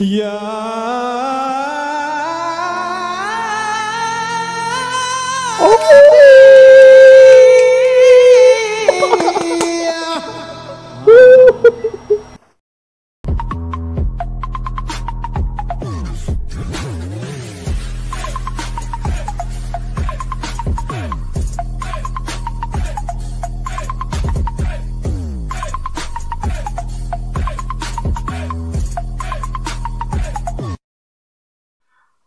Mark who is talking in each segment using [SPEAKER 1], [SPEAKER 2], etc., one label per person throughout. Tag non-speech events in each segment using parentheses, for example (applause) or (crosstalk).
[SPEAKER 1] Ya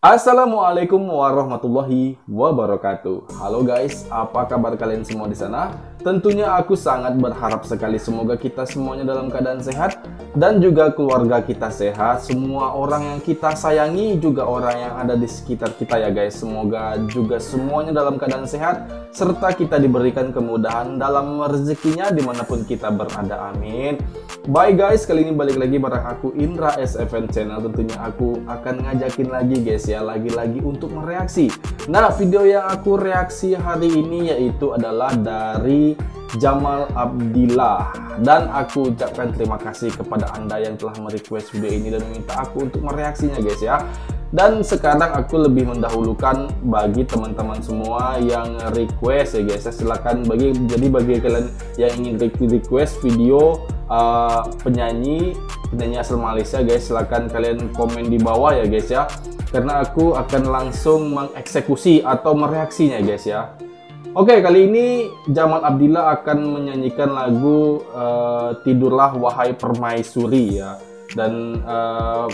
[SPEAKER 2] Assalamualaikum warahmatullahi wabarakatuh. Halo guys, apa kabar kalian semua di sana? Tentunya aku sangat berharap sekali semoga kita semuanya dalam keadaan sehat dan juga keluarga kita sehat. Semua orang yang kita sayangi juga orang yang ada di sekitar kita ya guys. Semoga juga semuanya dalam keadaan sehat serta kita diberikan kemudahan dalam rezekinya di mana pun kita berada. Amin. Bye guys, kali ini balik lagi bareng aku Indra SFN Channel. Tentunya aku akan ngajakin lagi guys ya, lagi-lagi untuk mereaksi. Nah, video yang aku reaksi hari ini yaitu adalah dari Jamal Abdillah. Dan aku ucapkan terima kasih kepada anda yang telah merequest video ini dan meminta aku untuk mereaksinya guys ya. Dan sekarang aku lebih mendahulukan bagi teman-teman semua yang request ya guys ya. Silakan bagi jadi bagi kalian yang ingin request video uh, penyanyi penyanyi asal Malaysia guys silakan kalian komen di bawah ya guys ya karena aku akan langsung mengeksekusi atau mereaksinya guys ya Oke, kali ini Jamal Abdillah akan menyanyikan lagu uh, Tidurlah Wahai Permaisuri ya. Dan uh,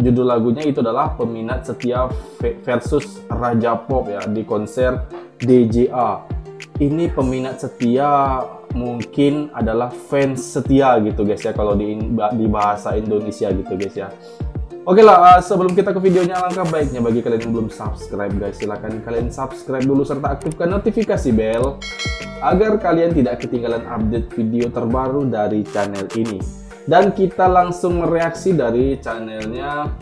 [SPEAKER 2] judul lagunya itu adalah Peminat Setia versus Raja Pop ya di konser DJA. Ini peminat setia mungkin adalah fans setia gitu guys ya kalau di, di bahasa Indonesia gitu guys ya. Oke lah, uh, sebelum kita ke videonya alangkah baiknya bagi kalian yang belum subscribe guys, silahkan kalian subscribe dulu serta aktifkan notifikasi bell agar kalian tidak ketinggalan update video terbaru dari channel ini. Dan kita langsung mereaksi dari channelnya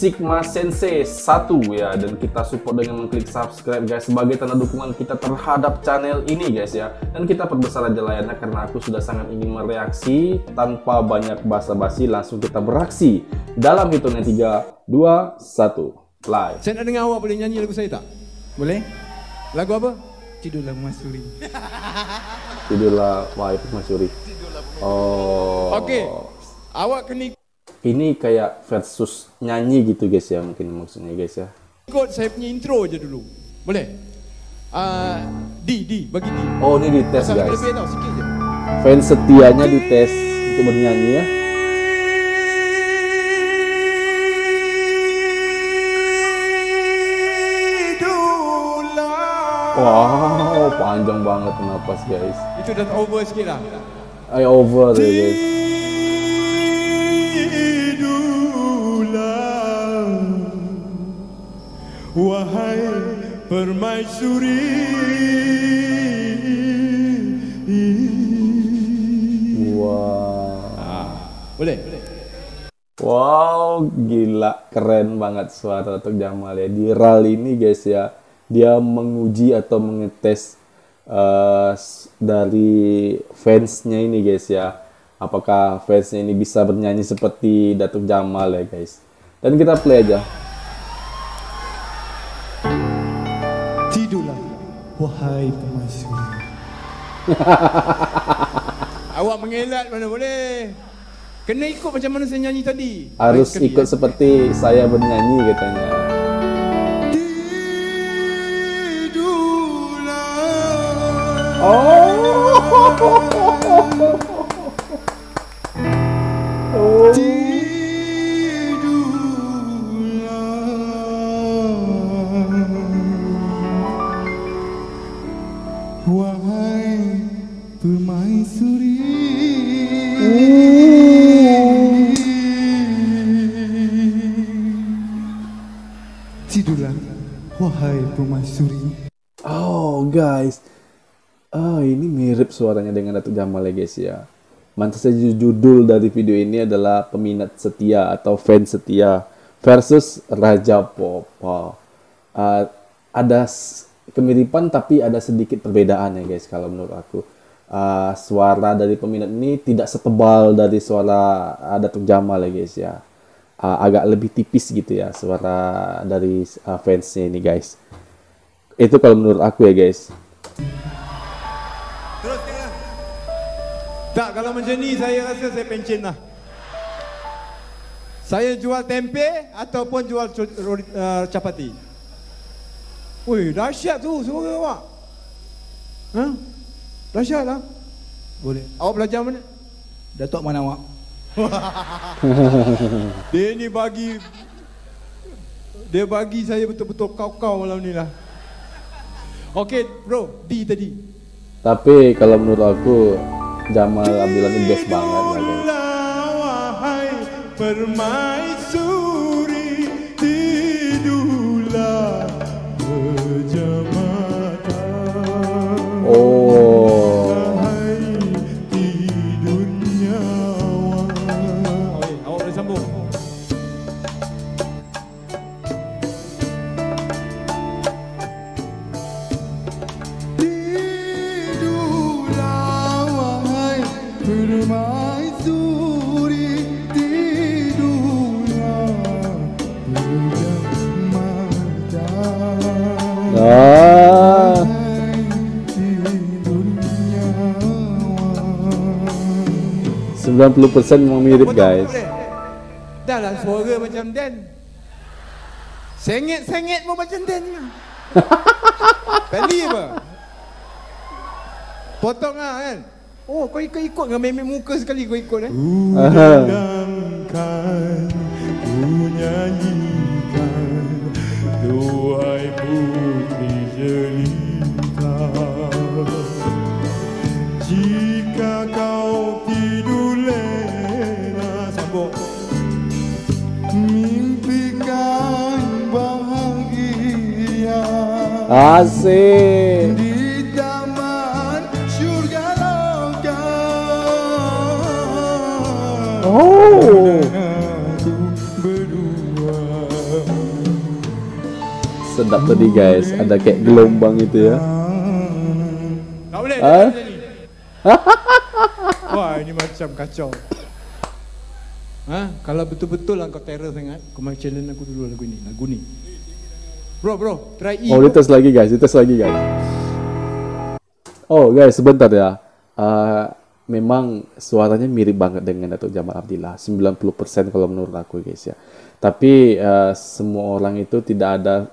[SPEAKER 2] Sigma Sensei 1 ya. Dan kita support dengan mengklik subscribe guys sebagai tanda dukungan kita terhadap channel ini guys ya. Dan kita perbesar aja layarnya karena aku sudah sangat ingin mereaksi tanpa banyak basa-basi langsung kita beraksi dalam hitungan 3 2 1 live.
[SPEAKER 1] Saya nak dengar awak boleh nyanyi lagu saya tak? boleh? lagu apa? Tidurlah Masuri
[SPEAKER 2] Tidurlah Wahai Masuri
[SPEAKER 1] Oh. Okey. Awak kena
[SPEAKER 2] ini kayak versus nyanyi gitu guys ya mungkin maksudnya guys ya.
[SPEAKER 1] Ikut saya punya intro aja dulu. Boleh? Uh, di di bagi di.
[SPEAKER 2] Oh ini di tes guys.
[SPEAKER 1] lebih tau sikit je.
[SPEAKER 2] Fans setianya di tes untuk bernyanyi ya. Wow, panjang banget napas guys.
[SPEAKER 1] Itu dah over sikit lah.
[SPEAKER 2] Ay, over deh guys.
[SPEAKER 1] Permaisuri
[SPEAKER 2] Wow
[SPEAKER 1] ah, Boleh?
[SPEAKER 2] Wow gila. Keren banget suara Datuk Jamal ya. Di RAL ini guys ya. Dia menguji atau mengetes uh, Dari fansnya ini guys ya. Apakah fansnya ini bisa bernyanyi seperti Datuk Jamal ya guys. Dan kita play aja
[SPEAKER 1] Wahai permaisuri (laughs) Awak mengelak mana boleh. Kena ikut macam mana saya nyanyi tadi?
[SPEAKER 2] Harus Baik ikut ya. seperti saya bernyanyi katanya. Oh (laughs)
[SPEAKER 1] wahai permaisuri.
[SPEAKER 2] Oh guys, oh ini mirip suaranya dengan Datuk Jamal ya guys ya. Mantas saja judul dari video ini adalah peminat setia atau fans setia versus Raja Pop. Uh, ada kemiripan tapi ada sedikit perbedaan ya guys kalau menurut aku. Uh, suara dari peminat ini tidak setebal dari suara Datuk Jamal ya guys ya. Uh, agak lebih tipis gitu ya suara dari uh, fansnya ini guys. Itu kalau menurut aku ya guys.
[SPEAKER 1] Terus tengah. Tak, kalau macam ni saya rasa saya pencen lah. Saya jual tempe ataupun jual uh, capati. Wih, dahsyat tu suara awak. Ha? Dahsyat lah. Boleh. Awak belajar mana?
[SPEAKER 3] Datuk mana awak? (laughs)
[SPEAKER 1] Dia ni bagi Dia bagi saya betul-betul kau-kau malam ni lah Okey bro, D tadi
[SPEAKER 2] Tapi kalau menurut aku Jamal Abdullah ini best banget lah guys.
[SPEAKER 1] Wahai
[SPEAKER 2] 90% memang mirip guys.
[SPEAKER 1] Dah lah suara macam Dan. Sengit-sengit pun macam Dan. (laughs) Peli apa? Potong lah kan? Oh kau ikut-ikut dengan memek muka sekali kau ikut eh. Udangkan Ku nyanyikan Duhai putri jelita. Jika kau
[SPEAKER 2] Asik.
[SPEAKER 3] di taman syurga loka.
[SPEAKER 2] Oh, sedap tadi guys. Ada kayak gelombang itu ya.
[SPEAKER 1] Tak boleh boleh Wah ini macam kacau Ha? Kalau betul-betul lah kau terror sangat Kau main challenge aku dulu lagu ni Lagu ni Bro bro Try E
[SPEAKER 2] Oh, dites lagi guys, dites lagi guys. Oh guys, sebentar ya. Uh, memang suaranya mirip banget dengan Datuk Jamal Abdillah. 90% kalau menurut aku guys ya. Tapi uh, semua orang itu tidak ada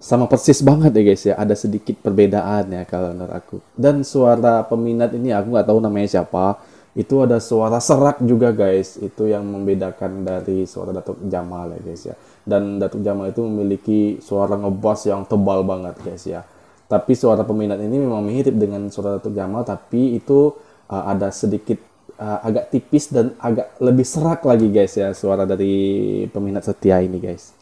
[SPEAKER 2] sama persis banget ya guys ya. Ada sedikit perbedaan ya kalau menurut aku. Dan suara peminat ini aku nggak tahu namanya siapa. Itu ada suara serak juga guys. Itu yang membedakan dari suara Datuk Jamal ya guys ya. Dan Datuk Jamal itu memiliki suara ngebass yang tebal banget guys ya. Tapi suara peminat ini memang mirip dengan suara Datuk Jamal tapi itu uh, ada sedikit uh, agak tipis dan agak lebih serak lagi guys ya suara dari peminat setia ini guys.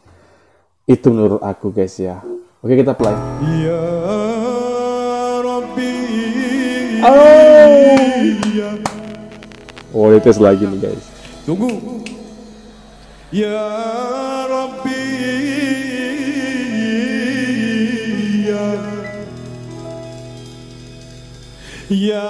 [SPEAKER 2] Itu menurut aku guys ya. Oke kita play.
[SPEAKER 1] Ya Rabbi Ya
[SPEAKER 2] Oh dites lagi nih guys.
[SPEAKER 1] Tunggu Ya Rabbi Ya Ya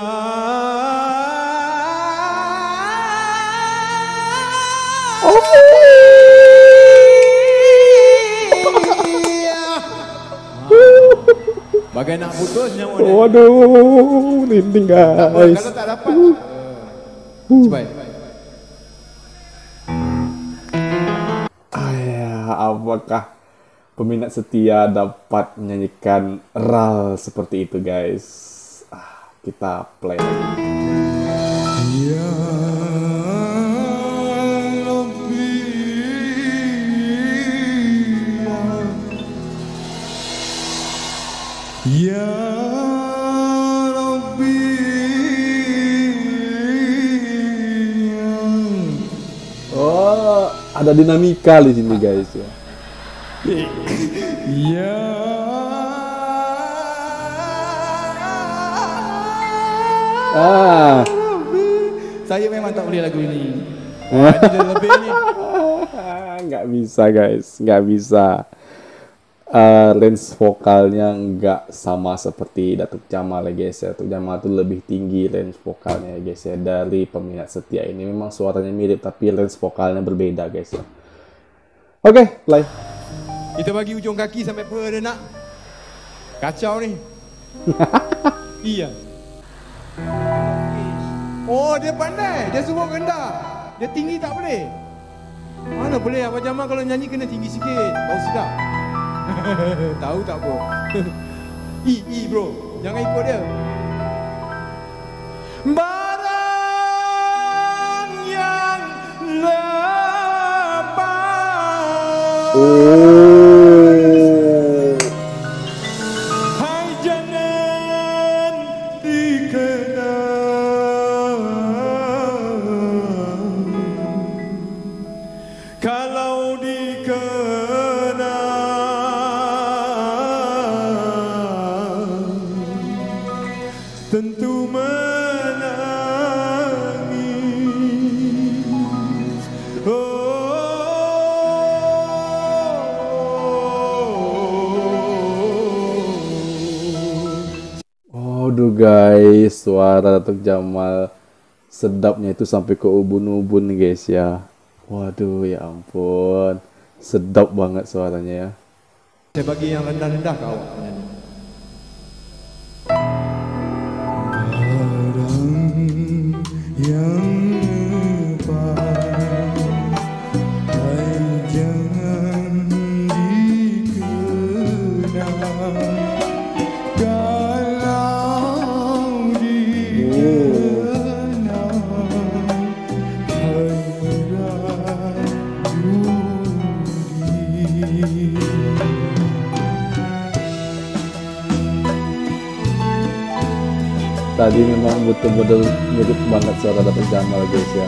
[SPEAKER 1] Bagai nak putus nyawa dia.
[SPEAKER 2] Waduh, rinding
[SPEAKER 1] Apa,
[SPEAKER 2] guys.
[SPEAKER 1] kalau tak dapat uh, Cepat
[SPEAKER 2] Ayah, apakah peminat setia dapat menyanyikan ral seperti itu guys? Ah, kita play lagi. Ada dinamika di sini guys ya.
[SPEAKER 3] Ya.
[SPEAKER 2] Ah,
[SPEAKER 3] Saya memang tak boleh lagu ini.
[SPEAKER 1] Ini dah lebih ni
[SPEAKER 2] nggak bisa guys, nggak bisa. Eh, range vokalnya nggak sama seperti Datuk Jamal ya guys ya. Datuk Jamal tuh lebih tinggi range vokalnya ya guys ya dari peminat setia ini. Memang suaranya mirip tapi range vokalnya berbeda guys ya. Oke, play.
[SPEAKER 1] Kita bagi ujung kaki sampai apa dia nak. Kacau ni. (laughs) iya. Oh, dia pandai. Dia suruh rendah. Dia tinggi tak boleh. Mana boleh Abang Jamal kalau nyanyi kena tinggi sikit. Bau sedap. (laughs) Tahu tak apa. (laughs) I, I bro. Jangan ikut dia. Barang yang lepas.
[SPEAKER 2] Oh. Guys, suara Datuk Jamal sedapnya itu sampai ke ubun-ubun guys ya. Waduh ya ampun, sedap banget suaranya ya.
[SPEAKER 1] Saya bagi yang rendah-rendah ke
[SPEAKER 2] Tadi memang betul-betul mirip banget suara Datuk Jamal guys ya.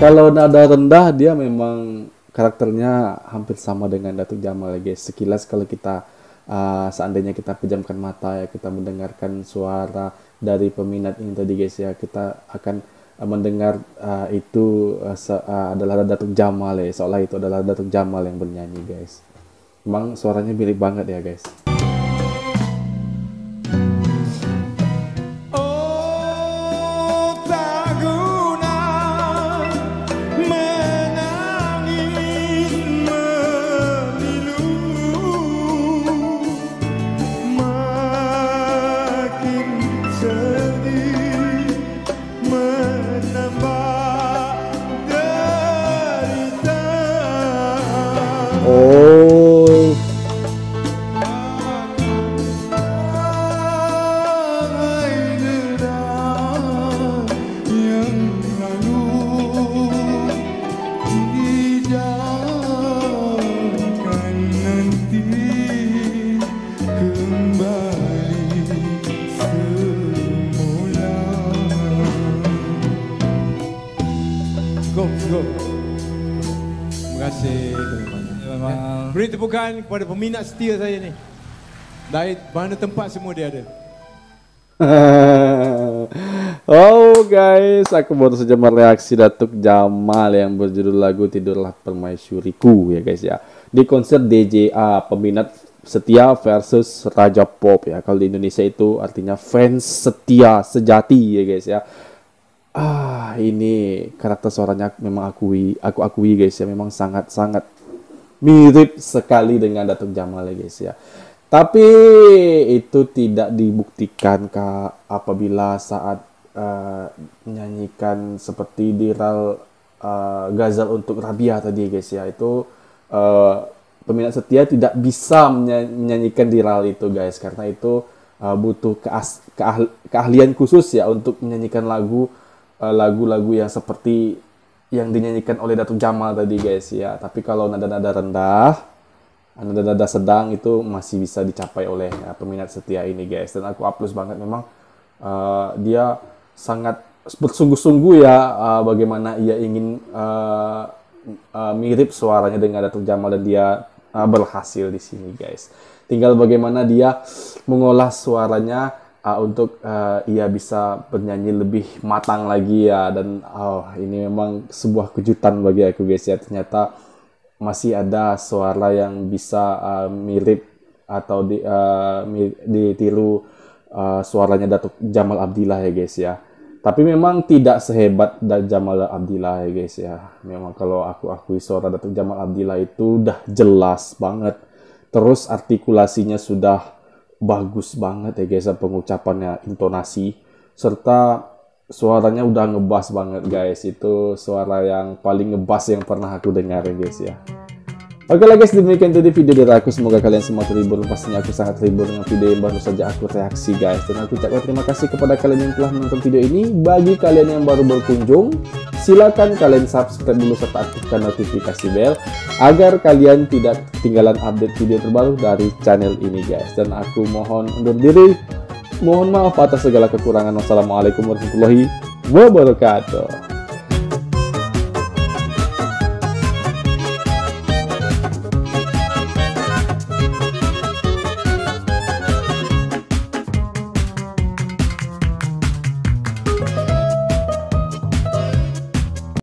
[SPEAKER 2] Kalau nada rendah dia memang karakternya hampir sama dengan Datuk Jamal guys. Sekilas kalau kita uh, seandainya kita pejamkan mata ya kita mendengarkan suara dari peminat ini tadi guys ya kita akan mendengar uh, itu uh, se- uh, adalah Datuk Jamal ya seolah itu adalah Datuk Jamal yang bernyanyi guys. Memang suaranya mirip banget ya guys.
[SPEAKER 1] Tepukan kepada peminat setia saya ni. Dari mana tempat semua dia ada. (laughs)
[SPEAKER 2] oh guys, aku baru saja mereaksi Datuk Jamal yang berjudul lagu Tidurlah Permaisuriku ya guys ya. Di konser DJA peminat setia versus Raja Pop ya. Kalau di Indonesia itu artinya fans setia sejati ya guys ya. Ah, ini karakter suaranya memang akui, aku akui guys ya, memang sangat-sangat mirip sekali dengan Datuk Jamal ya guys ya. Tapi itu tidak dibuktikan kak apabila saat eh, menyanyikan seperti di Ral eh, Gazal untuk Rabia tadi guys ya itu eh, peminat setia tidak bisa menya- menyanyikan di Ral itu guys karena itu eh, butuh keas- keahl- keahlian khusus ya untuk menyanyikan lagu lagu-lagu yang seperti yang dinyanyikan oleh Datuk Jamal tadi guys ya. Tapi kalau nada-nada rendah, nada-nada sedang itu masih bisa dicapai oleh ya, peminat setia ini guys. Dan aku applause banget memang uh, dia sangat bersungguh-sungguh ya uh, bagaimana ia ingin uh, uh, mirip suaranya dengan Datuk Jamal dan dia uh, berhasil di sini guys. Tinggal bagaimana dia mengolah suaranya uh, untuk uh, ia bisa bernyanyi lebih matang lagi ya dan oh ini memang sebuah kejutan bagi aku guys ya ternyata masih ada suara yang bisa uh, mirip atau di, uh, ditiru uh, suaranya Datuk Jamal Abdillah ya guys ya. Tapi memang tidak sehebat dan Jamal Abdillah ya guys ya. Memang kalau aku akui suara Datuk Jamal Abdillah itu udah jelas banget. Terus artikulasinya sudah bagus banget ya guys ya, pengucapannya, intonasi serta suaranya udah ngebas banget guys. Itu suara yang paling ngebas yang pernah aku dengar ya guys ya. Oke lah guys, demikian tadi video dari aku. Semoga kalian semua terhibur. Pastinya aku sangat terhibur dengan video yang baru saja aku reaksi guys. Dan aku ucapkan terima kasih kepada kalian yang telah menonton video ini. Bagi kalian yang baru berkunjung, silakan kalian subscribe dulu serta aktifkan notifikasi bell agar kalian tidak ketinggalan update video terbaru dari channel ini guys. Dan aku mohon undur diri. Mohon maaf atas segala kekurangan. Wassalamualaikum warahmatullahi wabarakatuh.